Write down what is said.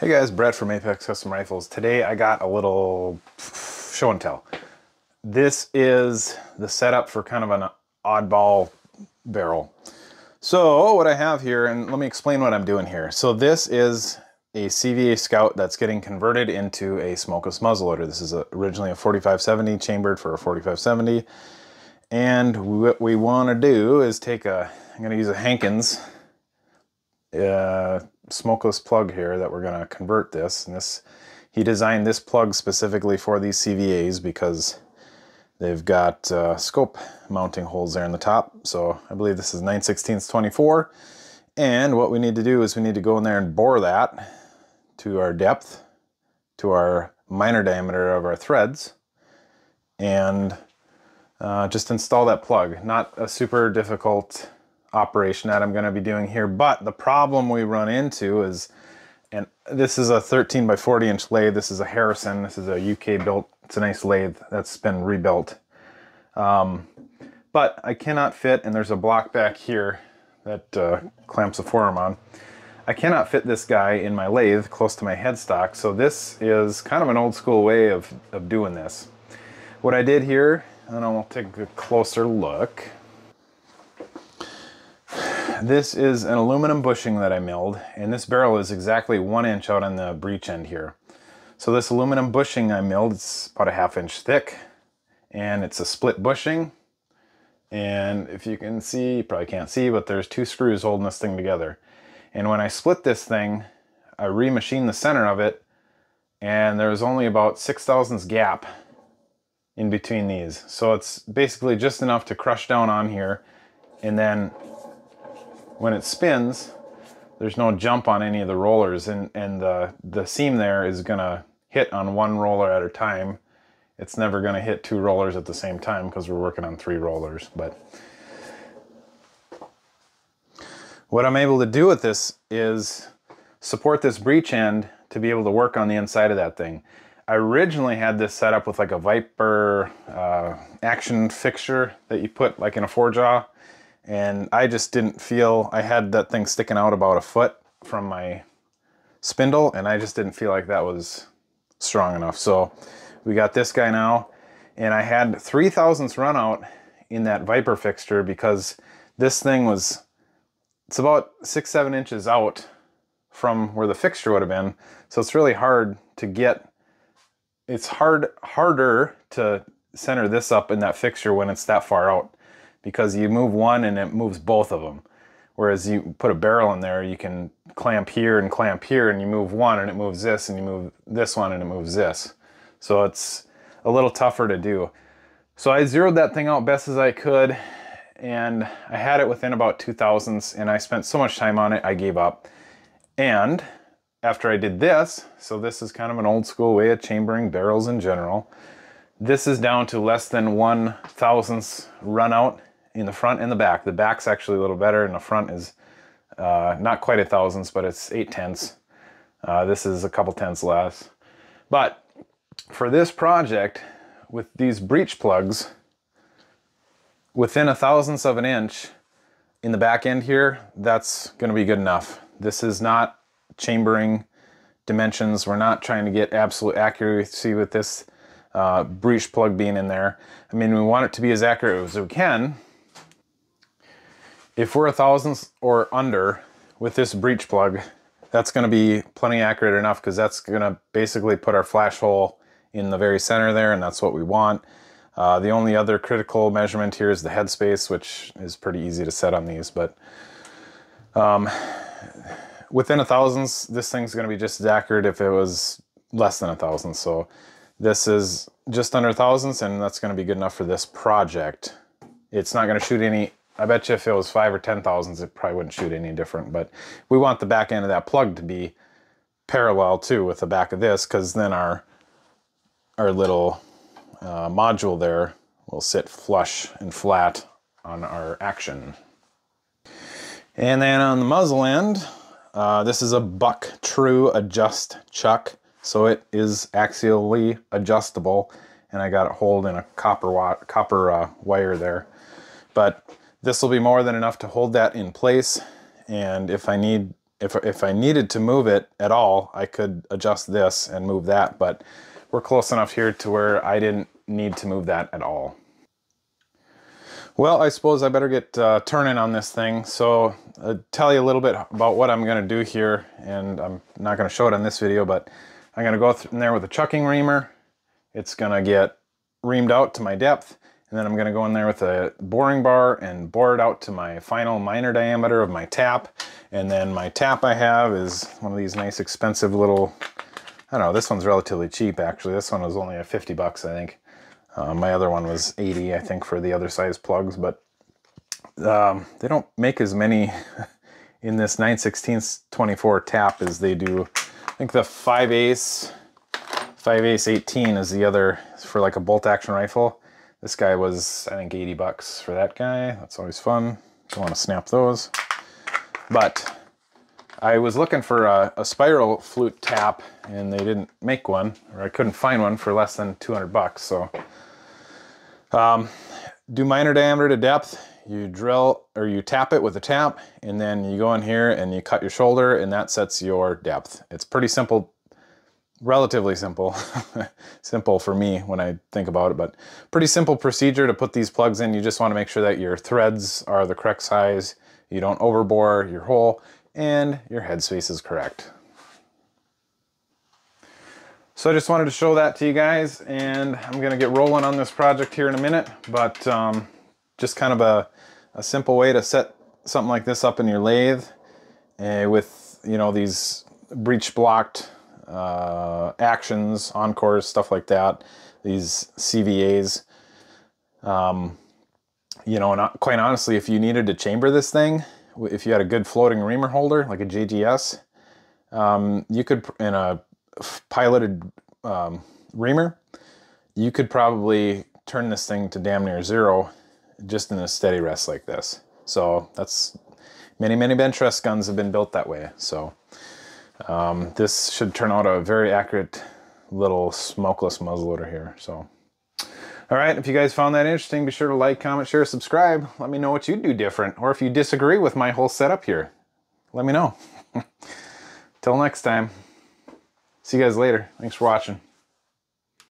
Hey guys, Brett from Apex Custom Rifles. Today I got a little show and tell. This is the setup for kind of an oddball barrel. So what I have here, and let me explain what I'm doing here. So this is a CVA Scout that's getting converted into a smokeless muzzleloader. This is a, originally a 4570 chambered for a 4570. And what we want to do is take a, I'm going to use a Hankins uh, smokeless plug here that we're going to convert this. And this, he designed this plug specifically for these CVAs because they've got uh, scope mounting holes there in the top. So I believe this is 9 16 24. And what we need to do is we need to go in there and bore that to our depth, to our minor diameter of our threads, and uh, just install that plug. Not a super difficult operation that I'm going to be doing here. But the problem we run into is, and this is a 13 by 40 inch lathe. This is a Harrison. This is a UK built. It's a nice lathe that's been rebuilt. Um, but I cannot fit, and there's a block back here that uh, clamps the forearm on. I cannot fit this guy in my lathe close to my headstock, so this is kind of an old school way of, of doing this. What I did here, and I'll take a closer look, this is an aluminum bushing that I milled, and this barrel is exactly one inch out on the breech end here. So this aluminum bushing I milled, it's about a half inch thick, and it's a split bushing. And if you can see, you probably can't see, but there's two screws holding this thing together. And when I split this thing, I remachined the center of it, and there was only about six thousandths gap in between these. So it's basically just enough to crush down on here, and then when it spins, there's no jump on any of the rollers and, and the, the seam there is gonna hit on one roller at a time. It's never gonna hit two rollers at the same time because we're working on three rollers. But what I'm able to do with this is support this breech end to be able to work on the inside of that thing. I originally had this set up with like a Viper uh, action fixture that you put like in a four jaw and I just didn't feel, I had that thing sticking out about a foot from my spindle and I just didn't feel like that was strong enough. So we got this guy now and I had three thousandths run out in that Viper fixture because this thing was, it's about six, seven inches out from where the fixture would have been. So it's really hard to get, it's hard, harder to center this up in that fixture when it's that far out because you move one and it moves both of them. Whereas you put a barrel in there, you can clamp here and clamp here and you move one and it moves this and you move this one and it moves this. So it's a little tougher to do. So I zeroed that thing out best as I could and I had it within about two thousandths and I spent so much time on it, I gave up. And after I did this, so this is kind of an old school way of chambering barrels in general, this is down to less than one thousandths run out in the front and the back. The back's actually a little better and the front is uh, not quite a thousandths, but it's eight tenths. Uh, this is a couple tenths less. But for this project, with these breech plugs, within a thousandths of an inch in the back end here, that's gonna be good enough. This is not chambering dimensions. We're not trying to get absolute accuracy with this uh, breech plug being in there. I mean, we want it to be as accurate as we can, if we're a thousandth or under with this breech plug, that's going to be plenty accurate enough because that's going to basically put our flash hole in the very center there and that's what we want. Uh, the only other critical measurement here is the headspace, which is pretty easy to set on these, but um, within a thousandths, this thing's going to be just as accurate if it was less than a thousandth. So this is just under thousandths and that's going to be good enough for this project. It's not going to shoot any I bet you if it was five or ten thousands, it probably wouldn't shoot any different. But we want the back end of that plug to be parallel too with the back of this, because then our our little uh, module there will sit flush and flat on our action. And then on the muzzle end, uh, this is a Buck True Adjust Chuck. So it is axially adjustable and I got it hold in a copper, copper uh, wire there. But this will be more than enough to hold that in place. And if I need if, if I needed to move it at all, I could adjust this and move that, but we're close enough here to where I didn't need to move that at all. Well, I suppose I better get uh, turning on this thing. So I'll uh, tell you a little bit about what I'm gonna do here, and I'm not gonna show it on this video, but I'm gonna go in there with a chucking reamer. It's gonna get reamed out to my depth, and then I'm gonna go in there with a boring bar and bore it out to my final minor diameter of my tap. And then my tap I have is one of these nice expensive little, I don't know, this one's relatively cheap actually. This one was only a 50 bucks, I think. Uh, my other one was 80, I think, for the other size plugs, but um, they don't make as many in this 9 16 24 tap as they do. I think the 5 8, 5 8 18 is the other for like a bolt action rifle. This guy was, I think, 80 bucks for that guy. That's always fun. Don't want to snap those. But I was looking for a, a, spiral flute tap and they didn't make one, or I couldn't find one for less than 200 bucks. So um, do minor diameter to depth. You drill or you tap it with a tap and then you go in here and you cut your shoulder and that sets your depth. It's pretty simple relatively simple. simple for me when I think about it, but pretty simple procedure to put these plugs in. You just want to make sure that your threads are the correct size, you don't overbore your hole, and your headspace is correct. So I just wanted to show that to you guys, and I'm going to get rolling on this project here in a minute, but um, just kind of a, a simple way to set something like this up in your lathe uh, with, you know, these breech blocked uh, actions, encores, stuff like that. These CVAs. Um, you know, and quite honestly, if you needed to chamber this thing, if you had a good floating reamer holder, like a JGS, um, you could, in a piloted um, reamer, you could probably turn this thing to damn near zero just in a steady rest like this. So that's many, many bench rest guns have been built that way. So um, this should turn out a very accurate little smokeless muzzleloader here. So, all right, if you guys found that interesting, be sure to like, comment, share, subscribe. Let me know what you'd do different, or if you disagree with my whole setup here, let me know. Till next time, see you guys later. Thanks for watching.